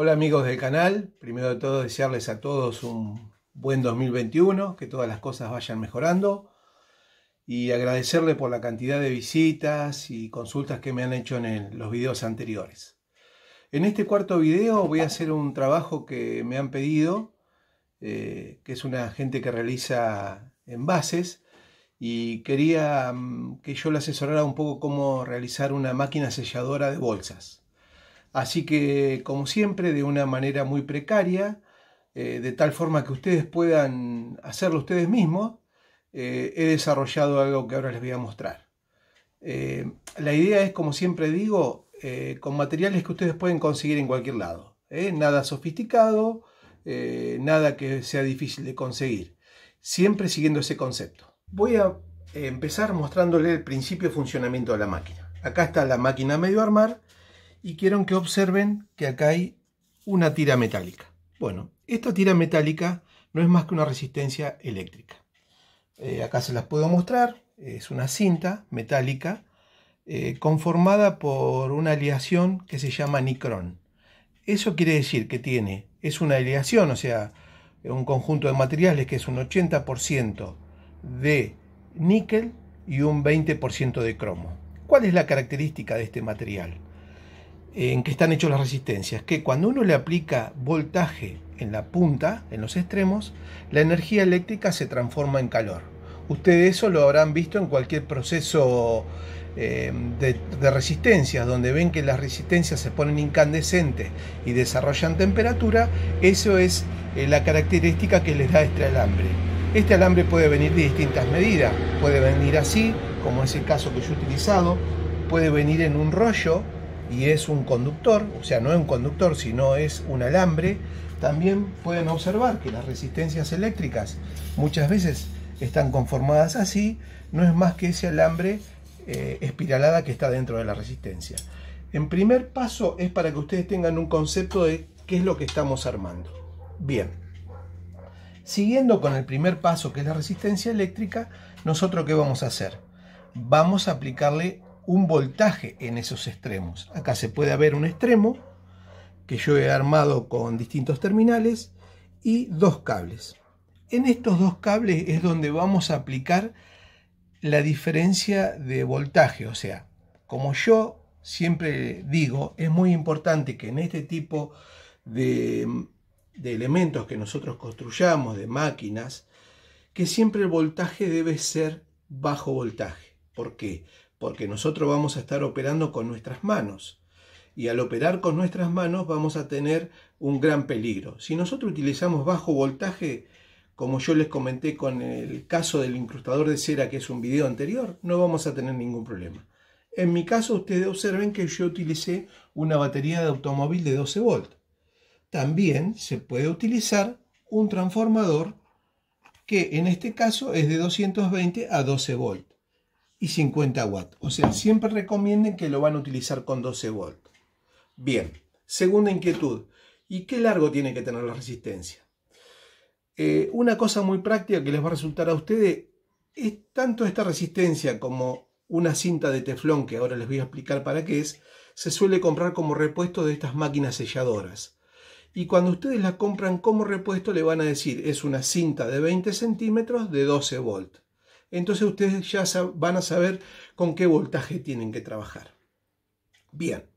Hola amigos del canal, primero de todo desearles a todos un buen 2021, que todas las cosas vayan mejorando y agradecerle por la cantidad de visitas y consultas que me han hecho en los videos anteriores. En este cuarto video voy a hacer un trabajo que me han pedido, eh, que es una gente que realiza envases y quería mm, que yo le asesorara un poco cómo realizar una máquina selladora de bolsas. Así que, como siempre, de una manera muy precaria, eh, de tal forma que ustedes puedan hacerlo ustedes mismos, eh, he desarrollado algo que ahora les voy a mostrar. Eh, la idea es, como siempre digo, con materiales que ustedes pueden conseguir en cualquier lado. Nada sofisticado, nada que sea difícil de conseguir. Siempre siguiendo ese concepto. Voy a empezar mostrándole el principio de funcionamiento de la máquina. Acá está la máquina medio armar y quiero que observen que acá hay una tira metálica. Bueno, esta tira metálica no es más que una resistencia eléctrica. Eh, acá se las puedo mostrar, es una cinta metálica eh, conformada por una aleación que se llama nicrón. Eso quiere decir que tiene, es una aleación, o sea, un conjunto de materiales que es un 80% de níquel y un 20% de cromo. ¿Cuál es la característica de este material? En que están hechos las resistencias, que cuando uno le aplica voltaje en la punta, en los extremos, la energía eléctrica se transforma en calor. Ustedes eso lo habrán visto en cualquier proceso eh, de, resistencias, donde ven que las resistencias se ponen incandescentes y desarrollan temperatura, eso es eh, la característica que les da este alambre. Este alambre puede venir de distintas medidas, puede venir así, como es el caso que yo he utilizado, puede venir en un rollo, y es un conductor, o sea, no es un conductor, sino es un alambre, también pueden observar que las resistencias eléctricas muchas veces están conformadas así, no es más que ese alambre eh, espiralada que está dentro de la resistencia. En primer paso es para que ustedes tengan un concepto de qué es lo que estamos armando. Bien, siguiendo con el primer paso que es la resistencia eléctrica, nosotros qué vamos a hacer? Vamos a aplicarle un voltaje en esos extremos. Acá se puede ver un extremo que yo he armado con distintos terminales y dos cables. En estos dos cables es donde vamos a aplicar la diferencia de voltaje, o sea, como yo siempre digo, es muy importante que en este tipo de, elementos que nosotros construyamos, de máquinas, que siempre el voltaje debe ser bajo voltaje. ¿Por qué? Porque nosotros vamos a estar operando con nuestras manos. Y al operar con nuestras manos vamos a tener un gran peligro. Si nosotros utilizamos bajo voltaje, como yo les comenté con el caso del incrustador de cera, que es un video anterior, no vamos a tener ningún problema. En mi caso, ustedes observen que yo utilicé una batería de automóvil de 12 volt. También se puede utilizar un transformador que en este caso es de 220 a 12 volt y 50 watts. O sea, siempre recomienden que lo van a utilizar con 12 volts. Bien, segunda inquietud. ¿Y qué largo tiene que tener la resistencia? Eh, una cosa muy práctica que les va a resultar a ustedes es tanto esta resistencia como una cinta de teflón, que ahora les voy a explicar para qué es, se suele comprar como repuesto de estas máquinas selladoras. Y cuando ustedes la compran como repuesto le van a decir es una cinta de 20 centímetros de 12 volts entonces ustedes ya van a saber con qué voltaje tienen que trabajar. Bien,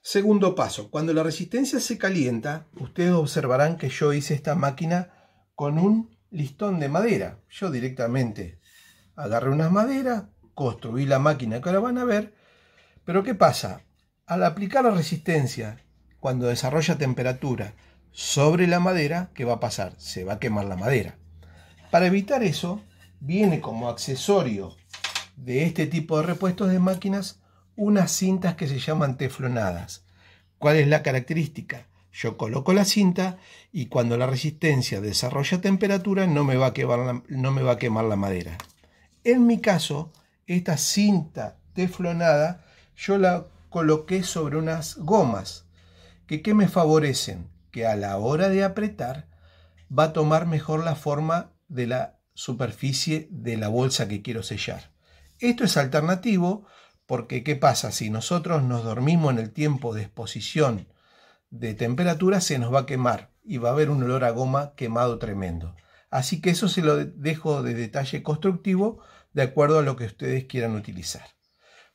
segundo paso, cuando la resistencia se calienta, ustedes observarán que yo hice esta máquina con un listón de madera. Yo directamente agarré unas maderas, construí la máquina que ahora van a ver, pero ¿qué pasa? Al aplicar la resistencia, cuando desarrolla temperatura sobre la madera, ¿qué va a pasar? Se va a quemar la madera. Para evitar eso, viene como accesorio de este tipo de repuestos de máquinas unas cintas que se llaman teflonadas. ¿Cuál es la característica? Yo coloco la cinta y cuando la resistencia desarrolla temperatura no me va a quemar la, no me va a quemar la madera. En mi caso, esta cinta teflonada yo la coloqué sobre unas gomas que ¿qué me favorecen? Que a la hora de apretar va a tomar mejor la forma de la superficie de la bolsa que quiero sellar. Esto es alternativo porque ¿qué pasa? Si nosotros nos dormimos en el tiempo de exposición de temperatura se nos va a quemar y va a haber un olor a goma quemado tremendo. Así que eso se lo dejo de detalle constructivo de acuerdo a lo que ustedes quieran utilizar.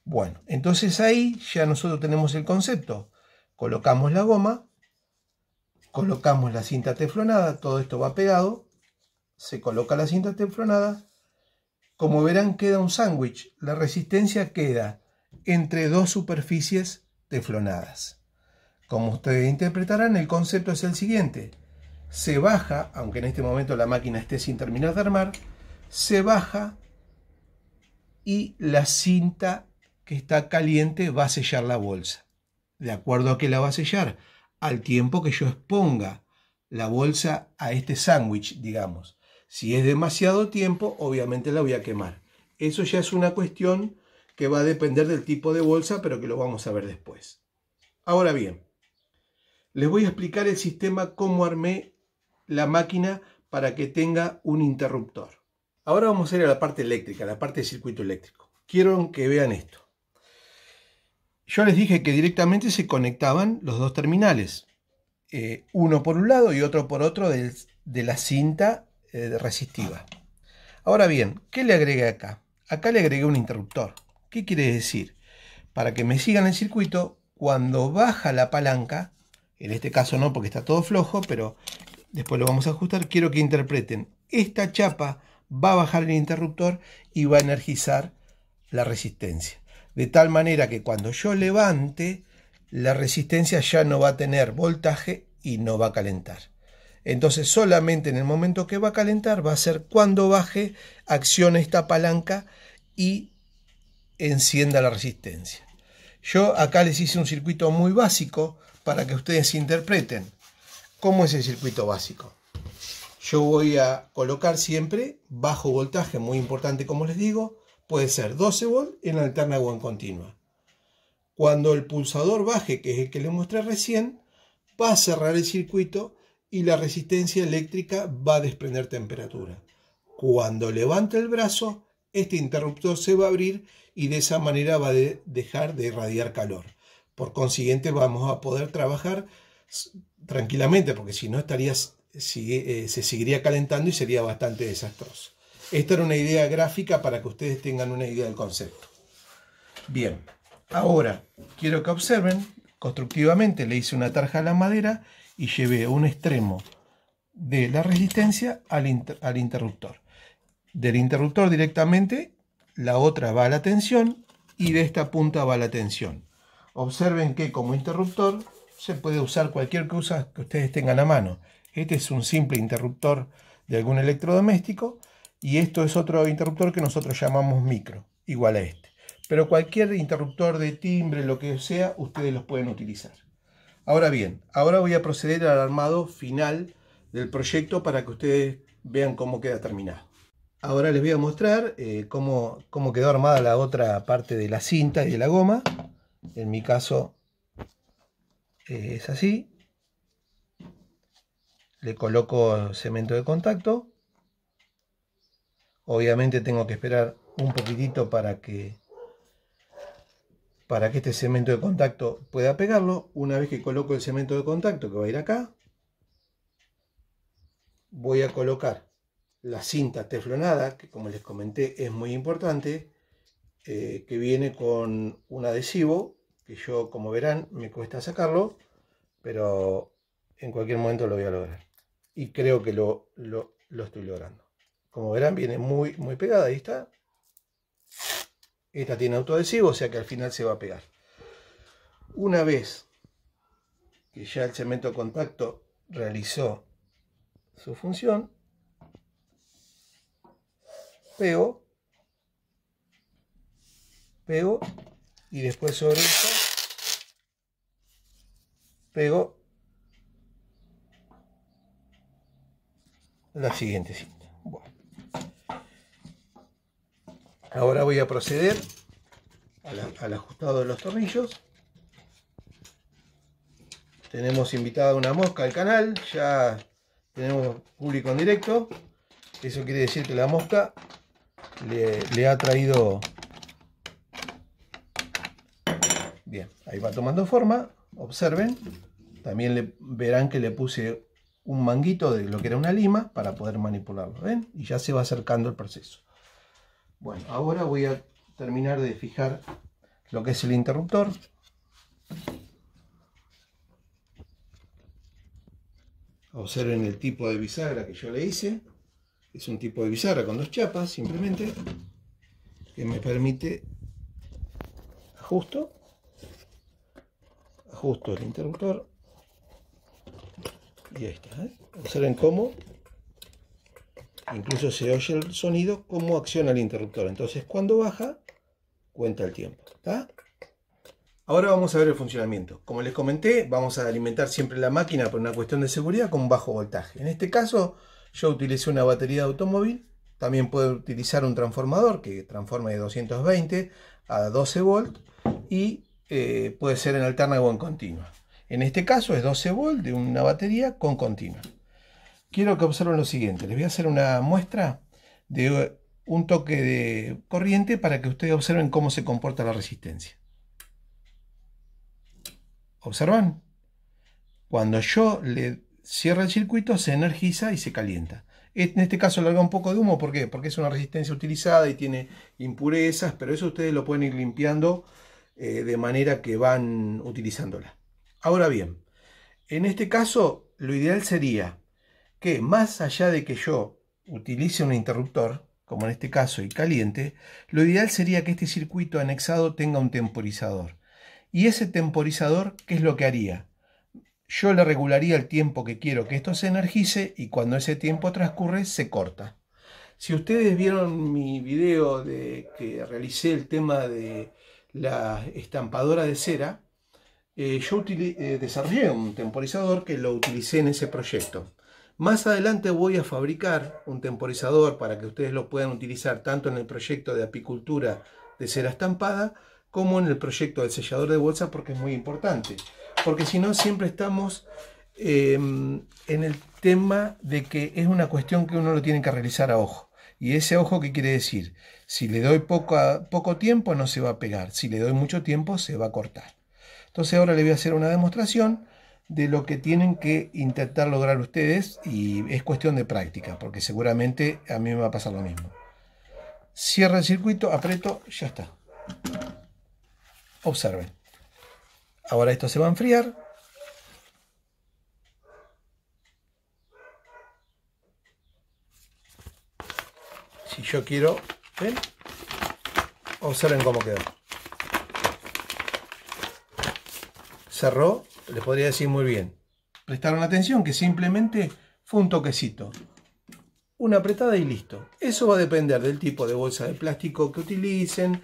Bueno, entonces ahí ya nosotros tenemos el concepto. Colocamos la goma, colocamos la cinta teflonada, todo esto va pegado, se coloca la cinta teflonada. Como verán queda un sándwich, la resistencia queda entre dos superficies teflonadas. Como ustedes interpretarán, el concepto es el siguiente. Se baja, aunque en este momento la máquina esté sin terminar de armar, se baja y la cinta que está caliente va a sellar la bolsa. ¿De acuerdo a qué la va a sellar? Al tiempo que yo exponga la bolsa a este sándwich, digamos. Si es demasiado tiempo, obviamente la voy a quemar. Eso ya es una cuestión que va a depender del tipo de bolsa, pero que lo vamos a ver después. Ahora bien, les voy a explicar el sistema, cómo armé la máquina para que tenga un interruptor. Ahora vamos a ir a la parte eléctrica, la parte de circuito eléctrico. Quiero que vean esto. Yo les dije que directamente se conectaban los dos terminales, eh, uno por un lado y otro por otro de, la cinta eh, resistiva. Ahora bien, ¿qué le agregué acá? Acá le agregué un interruptor. ¿Qué quiere decir? Para que me sigan el circuito, cuando baja la palanca, en este caso no porque está todo flojo, pero después lo vamos a ajustar, quiero que interpreten, esta chapa va a bajar el interruptor y va a energizar la resistencia. De tal manera que cuando yo levante, la resistencia ya no va a tener voltaje y no va a calentar. Entonces solamente en el momento que va a calentar va a ser cuando baje, acciona esta palanca y encienda la resistencia. Yo acá les hice un circuito muy básico para que ustedes interpreten. ¿Cómo es el circuito básico? Yo voy a colocar siempre bajo voltaje, muy importante como les digo, puede ser 12 volt en alterna o en continua. Cuando el pulsador baje, que es el que les mostré recién, va a cerrar el circuito y la resistencia eléctrica va a desprender temperatura. Cuando levante el brazo, este interruptor se va a abrir y de esa manera va a dejar de irradiar calor. Por consiguiente vamos a poder trabajar tranquilamente porque si no estarías, eh, se seguiría calentando y sería bastante desastroso. Esta era una idea gráfica para que ustedes tengan una idea del concepto. Bien, ahora quiero que observen, constructivamente le hice una tarja a la madera y llevé un extremo de la resistencia al, al interruptor. Del interruptor directamente, la otra va a la tensión y de esta punta va a la tensión. Observen que como interruptor se puede usar cualquier cosa que ustedes tengan a mano. Este es un simple interruptor de algún electrodoméstico y esto es otro interruptor que nosotros llamamos micro, igual a este. Pero cualquier interruptor de timbre, lo que sea, ustedes los pueden utilizar. Ahora bien, ahora voy a proceder al armado final del proyecto para que ustedes vean cómo queda terminado. Ahora les voy a mostrar eh, cómo, cómo quedó armada la otra parte de la cinta y de la goma. En mi caso eh, es así. Le coloco cemento de contacto. Obviamente tengo que esperar un poquitito para que para que este cemento de contacto pueda pegarlo. Una vez que coloco el cemento de contacto que va a ir acá, voy a colocar la cinta teflonada, que como les comenté es muy importante, eh, que viene con un adhesivo que yo, como verán, me cuesta sacarlo, pero en cualquier momento lo voy a lograr. Y creo que lo, lo, estoy logrando. Como verán, viene muy, muy pegada, ahí está. Esta tiene autoadhesivo, o sea que al final se va a pegar. Una vez que ya el cemento contacto realizó su función, pego, pego y después sobre esto pego la siguiente cinta. Ahora voy a proceder al, ajustado de los tornillos. Tenemos invitada una mosca al canal, ya tenemos público en directo. Eso quiere decir que la mosca le, ha traído... Bien, ahí va tomando forma, observen También le, verán que le puse un manguito de lo que era una lima para poder manipularlo. ¿Ven? Y ya se va acercando el proceso. Bueno, ahora voy a terminar de fijar lo que es el interruptor. Observen el tipo de bisagra que yo le hice. Es un tipo de bisagra con dos chapas, simplemente, que me permite ajusto, ajusto el interruptor y ahí está. ¿eh? Observen cómo incluso se oye el sonido, cómo acciona el interruptor. Entonces cuando baja, cuenta el tiempo. Ahora vamos a ver el funcionamiento. Como les comenté, vamos a alimentar siempre la máquina por una cuestión de seguridad con bajo voltaje. En este caso, yo utilicé una batería de automóvil. También puedo utilizar un transformador que transforma de 220 a 12 volts y eh, puede ser en alterna o en continua. En este caso es 12 volts de una batería con continua. Quiero que observen lo siguiente. Les voy a hacer una muestra de un toque de corriente para que ustedes observen cómo se comporta la resistencia. ¿Observan? Cuando yo le cierro el circuito se energiza y se calienta. En este caso larga un poco de humo, ¿por qué? Porque es una resistencia utilizada y tiene impurezas, pero eso ustedes lo pueden ir limpiando eh, de manera que van utilizándola. Ahora bien, en este caso lo ideal sería que más allá de que yo utilice un interruptor, como en este caso y caliente, lo ideal sería que este circuito anexado tenga un temporizador. Y ese temporizador, ¿qué es lo que haría? Yo le regularía el tiempo que quiero que esto se energice y cuando ese tiempo transcurre se corta. Si ustedes vieron mi video de que realicé el tema de la estampadora de cera, eh, yo eh, desarrollé un temporizador que lo utilicé en ese proyecto. Más adelante voy a fabricar un temporizador para que ustedes lo puedan utilizar tanto en el proyecto de apicultura de cera estampada como en el proyecto del sellador de bolsa porque es muy importante. Porque si no siempre estamos em, en el tema de que es una cuestión que uno lo tiene que realizar a ojo. Y ese ojo, ¿qué quiere decir? Si le doy poco, poco tiempo no se va a pegar. Si le doy mucho tiempo se va a cortar. Entonces ahora le voy a hacer una demostración de lo que tienen que intentar lograr ustedes y es cuestión de práctica, porque seguramente a mí me va a pasar lo mismo. Cierra el circuito, aprieto, ya está. Observen. Ahora esto se va a enfriar. Si yo quiero, ¿ven? Observen cómo quedó. Cerró les podría decir muy bien. Prestaron atención que simplemente fue un toquecito. Una apretada y listo. Eso va a depender del tipo de bolsa de plástico que utilicen,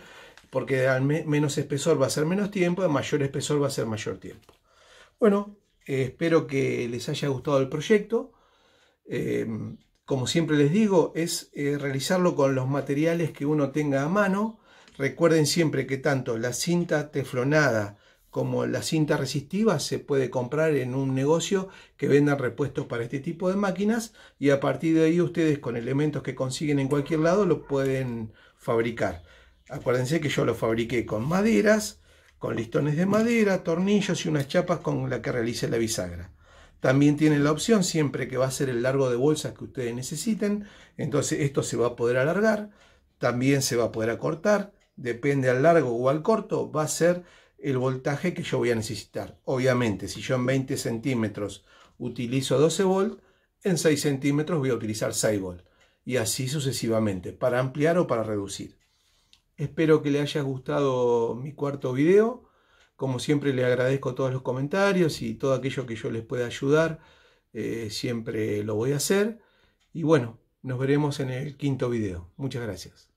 porque al menos espesor va a ser menos tiempo, a mayor espesor va a ser mayor tiempo. Bueno, eh, espero que les haya gustado el proyecto. Eh, como siempre les digo, es eh, realizarlo con los materiales que uno tenga a mano. Recuerden siempre que tanto la cinta teflonada como la cinta resistiva se puede comprar en un negocio que venda repuestos para este tipo de máquinas y a partir de ahí ustedes con elementos que consiguen en cualquier lado lo pueden fabricar. Acuérdense que yo lo fabriqué con maderas, con listones de madera, tornillos y unas chapas con la que realicé la bisagra. También tienen la opción siempre que va a ser el largo de bolsas que ustedes necesiten, entonces esto se va a poder alargar, también se va a poder acortar, depende al largo o al corto, va a ser el voltaje que yo voy a necesitar. Obviamente, si yo en 20 centímetros utilizo 12 volt, en 6 centímetros voy a utilizar 6 volt. Y así sucesivamente, para ampliar o para reducir. Espero que le haya gustado mi cuarto video. Como siempre le agradezco todos los comentarios y todo aquello que yo les pueda ayudar. Eh, siempre lo voy a hacer. Y bueno, nos veremos en el quinto video. Muchas gracias.